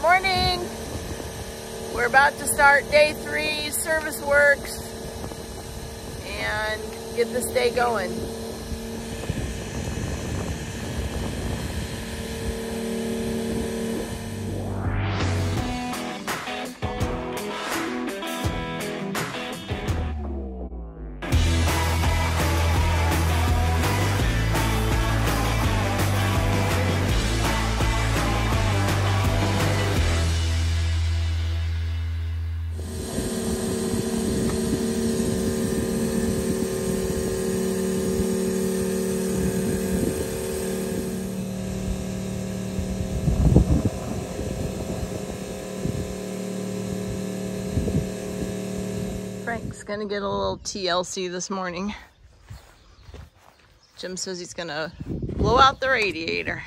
Good morning. We're about to start day three, service works, and get this day going. Gonna get a little TLC this morning. Jim says he's gonna blow out the radiator.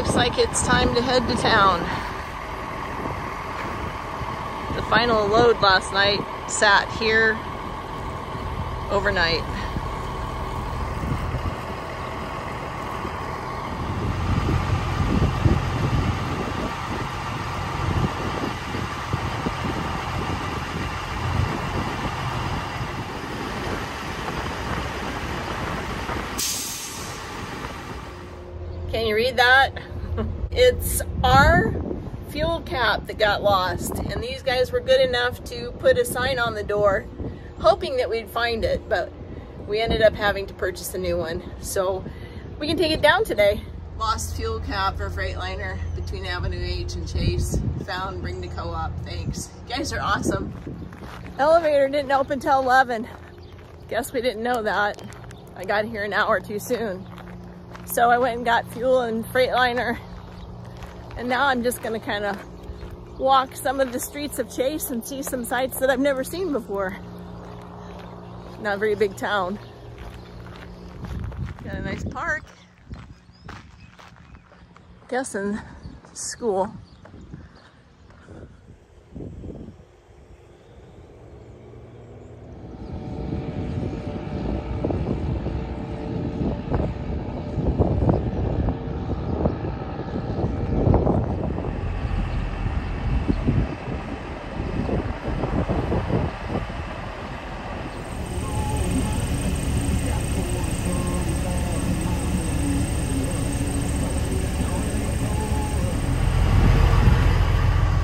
Looks like it's time to head to town. The final load last night sat here overnight. Can you read that? It's our fuel cap that got lost and these guys were good enough to put a sign on the door hoping that we'd find it but we ended up having to purchase a new one so we can take it down today. Lost fuel cap for Freightliner between Avenue H and Chase. Found, bring to co-op, thanks. You guys are awesome. Elevator didn't open till 11. Guess we didn't know that. I got here an hour too soon. So I went and got fuel and Freightliner. And now I'm just gonna kind of walk some of the streets of Chase and see some sights that I've never seen before. Not a very big town. Got a nice park. Guessing school.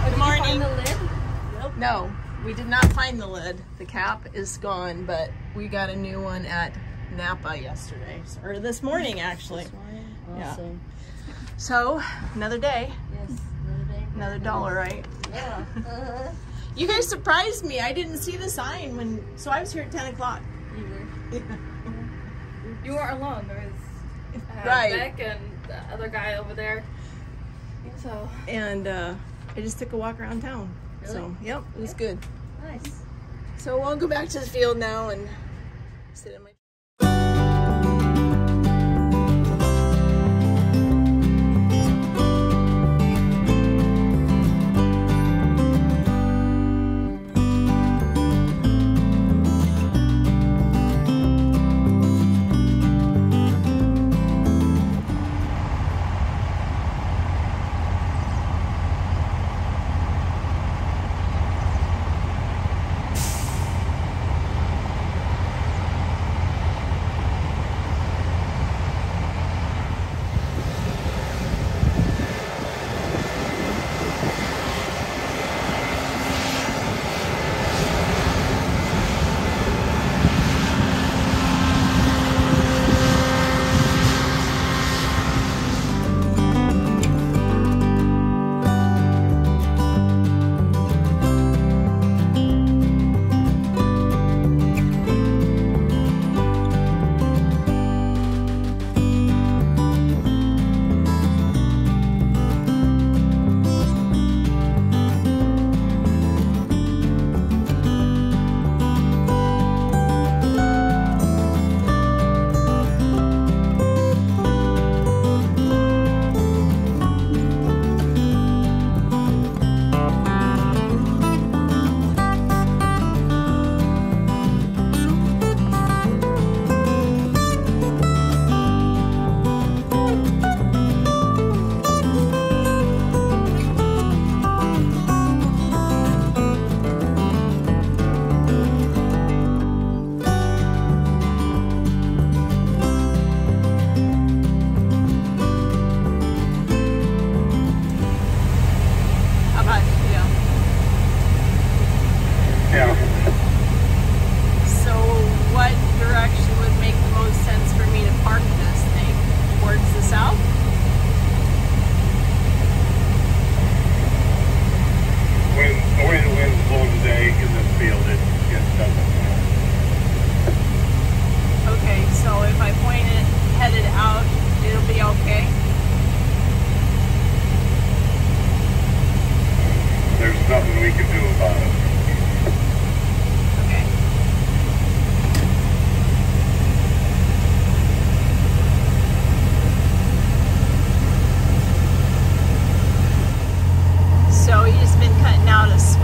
Good morning. No, we did not find the lid. The cap is gone, but we got a new one at Napa yesterday, or this morning actually. Yeah. Awesome. So, another day, Yes, another day. another dollar, right? Yeah. Uh-huh. You guys surprised me. I didn't see the sign when, so I was here at 10 o'clock. You were. You weren't alone. There was uh, Right. Beck and the other guy over there. So And uh, I just took a walk around town. So, yep, it was good. Nice. So we'll go back to the field now and sit in my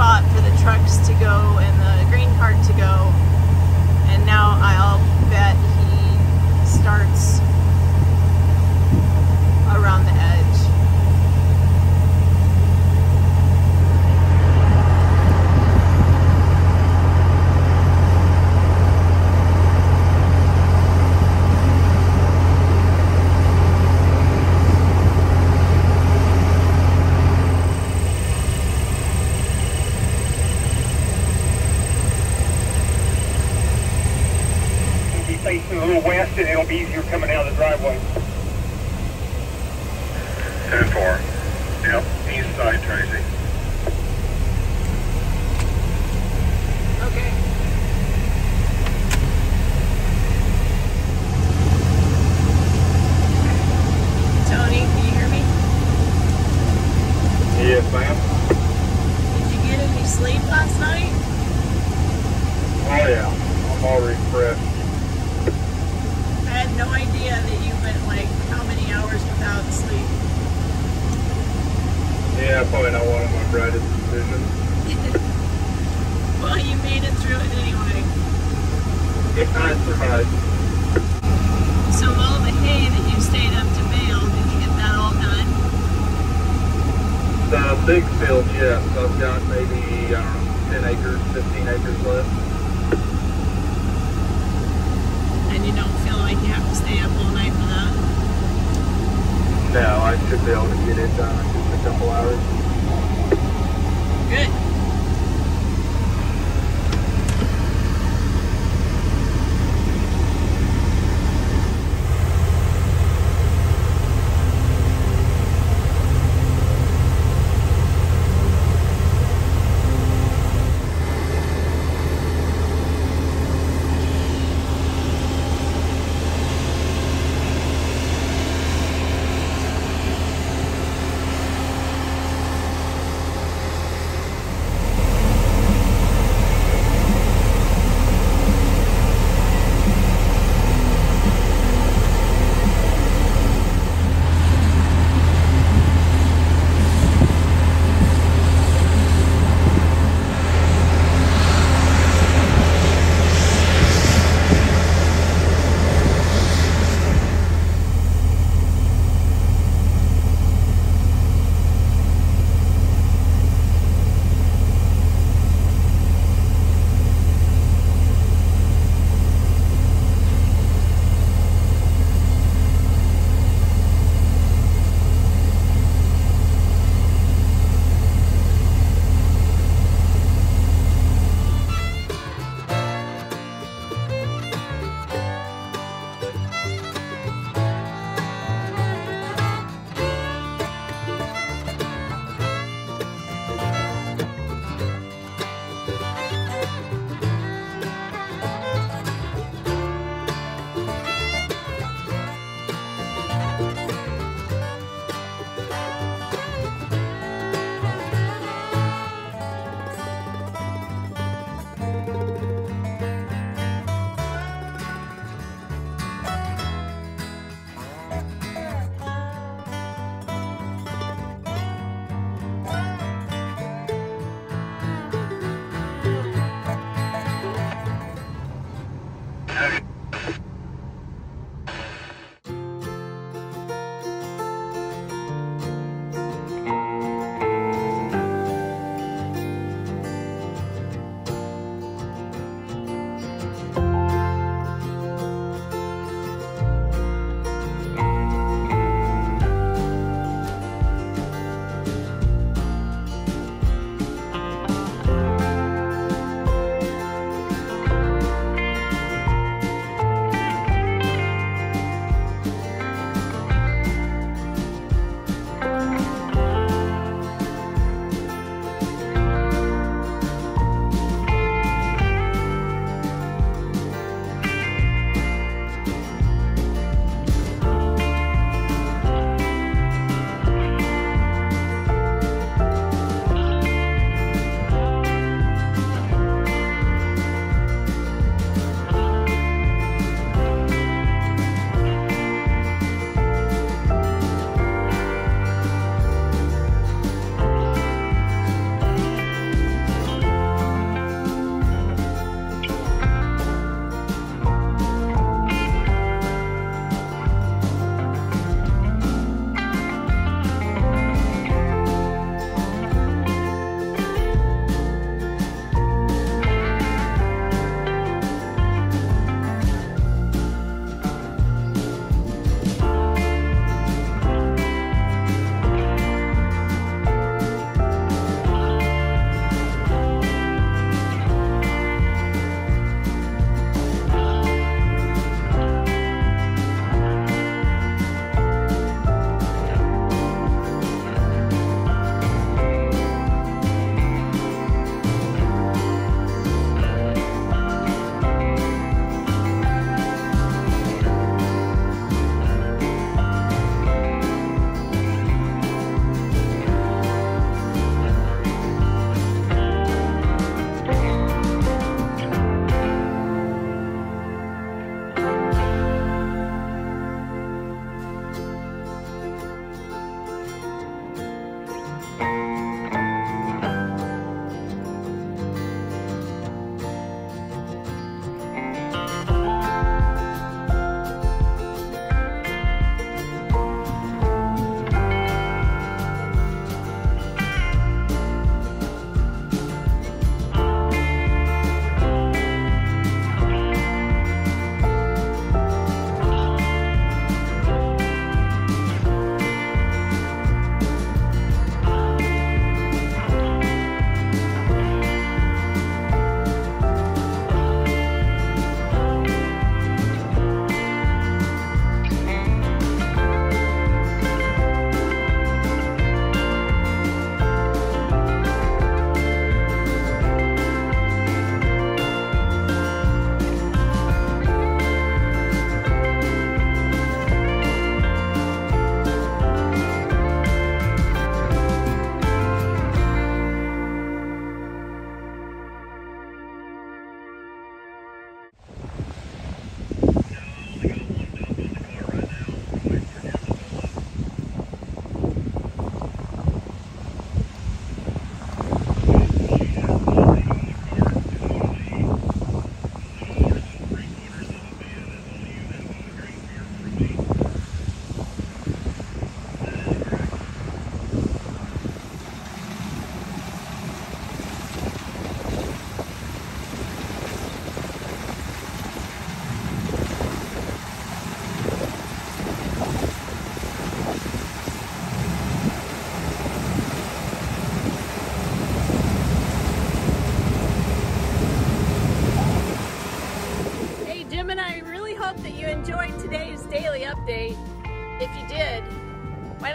spot for the trucks to go and the green cart to go. And now I'll bet he starts around the edge. It'll be facing a little west and it'll be easier coming out of the driveway. 10-4. Yep, east side, Tracy. Okay. Tony, can you hear me? Yes, ma'am. Did you get any sleep last night? Oh, yeah. I'm all refreshed. I had no idea that you went like how many hours without sleep. Yeah, probably not one of my brightest decisions. Well, you made it through it anyway. Yeah, I survived. So all the hay that you stayed up to bale, did you get that all done? The big field, yes. I've got maybe, I don't know, 10 acres, 15 acres left. And you don't feel like you have to stay up all night for that? No, I should be able to get it done in just a couple hours. Good.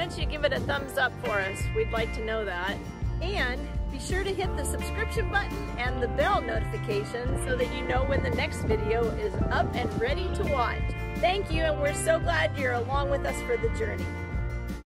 Don't you give it a thumbs up for us? We'd like to know that. And be sure to hit the subscription button and the bell notification so that you know when the next video is up and ready to watch. Thank you, and we're so glad you're along with us for the journey.